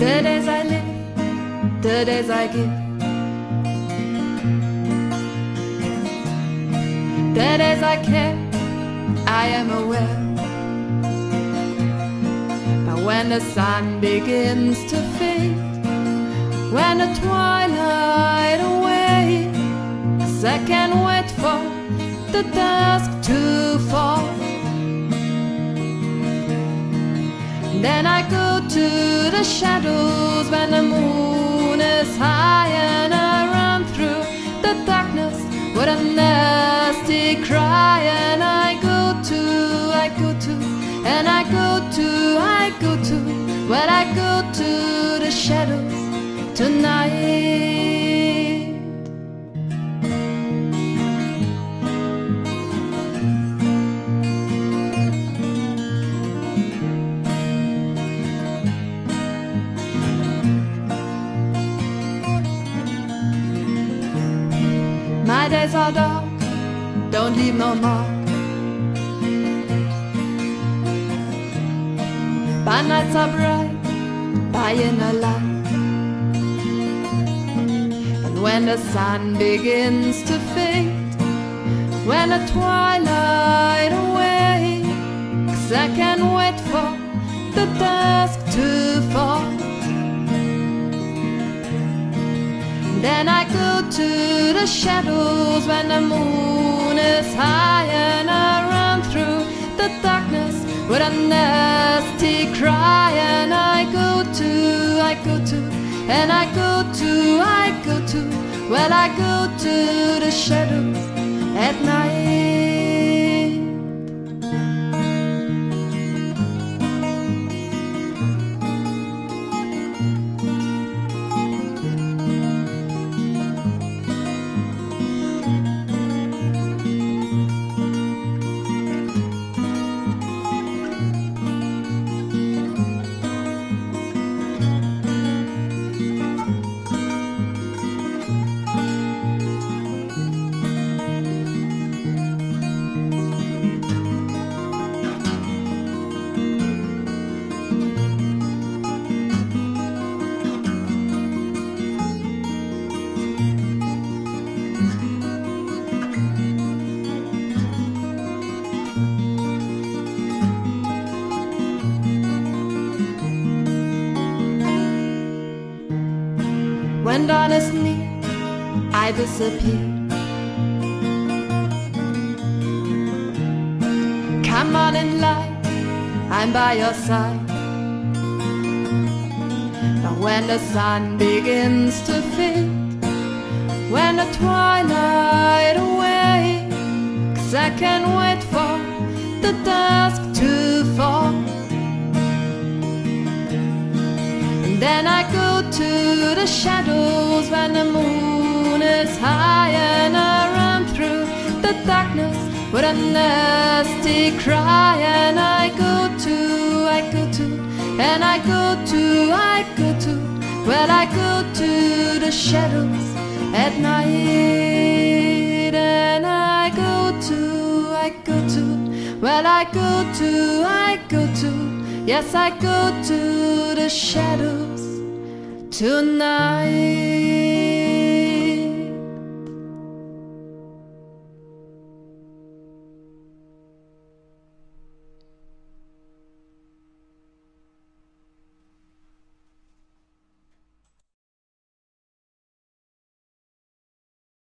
the days I live, the days I give. The days I care, I am aware. But when the sun begins to fade, when the twilight awaits, I can't wait for the dusk to fall. Then I go to the shadows when the moon is high and I run through the darkness. With a nasty cry. And I go to, I go to, and I go to, I go to, well I go to the shadows tonight. My are dark, don't leave no mark. My nights are bright, by inner light. And when the sun begins to fade, when the twilight Then I go to the shadows when the moon is high and I run through the darkness with a nasty cry and I go to, I go to, and I go to, I go to, well I go to the shadows at night. When dawn is near, I disappear. Come on in light, I'm by your side. But when the sun begins to fade, when the twilight awakes, I can't wait then I go to the shadows when the moon is high and I run through the darkness with a nasty cry and I go to, I go to, and I go to, I go to, well I go to the shadows at night and I go to, I go to, well I go to, I go to, yes I go to the shadows tonight.